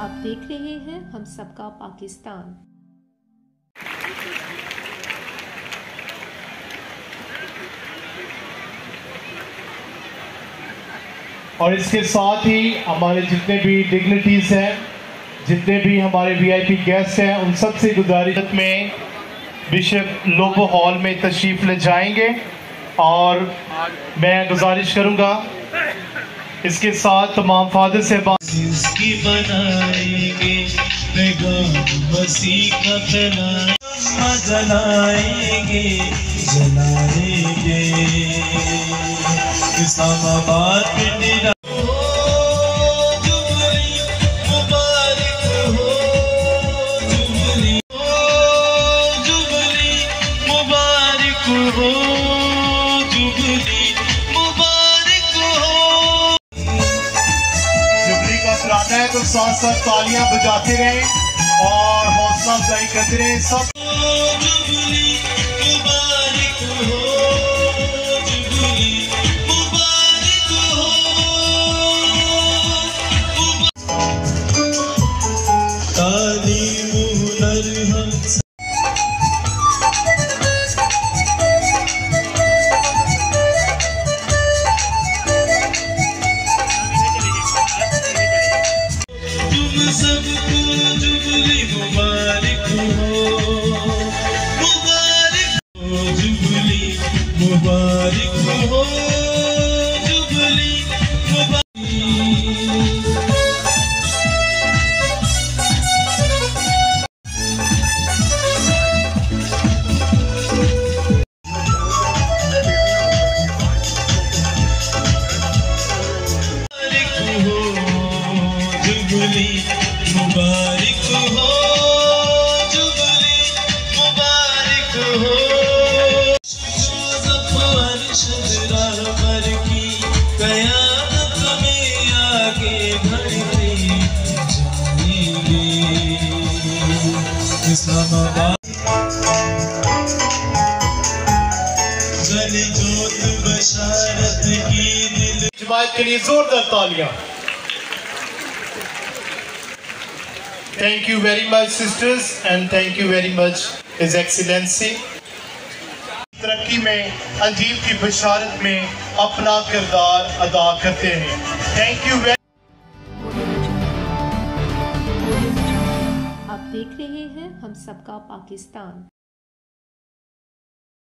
آپ دیکھ رہے ہیں ہم سب کا پاکستان۔ اور اس کے ساتھ ہی ہمارے جتنے بھی ڈگنیٹیز ہیں، جتنے بھی ہمارے وی آئی پی گیسٹ ہیں، ان سب سے گزارش میں بشپ لوبو ہال میں تشریف لے جائیں گے۔ اور میں گزارش کروں گا اس کے ساتھ تمام فادر سے بات جس کی بنائیں گے پیغام مسیح کا پھیلائیں جلائیں گے جلائیں گے۔ اسلام آباد پہ نرا جبلی مبارک ہو جبلی مسکرانا ہے تو ساتھ ساتھ تالیاں بجاتے رہیں اور حوصلہ افزائی کرتے رہیں۔ سب ہو جبلی مبارک ہو جبلی مبارک جماعت کے لیے زوردار تالیاں۔ Thank you very much sisters and thank you very much his excellency ترقی میں، انجیل کی بشارت میں اپنا کردار ادا کرتے ہیں۔ تھینک یو آپ دیکھ رہے ہیں ہم سب کا پاکستان۔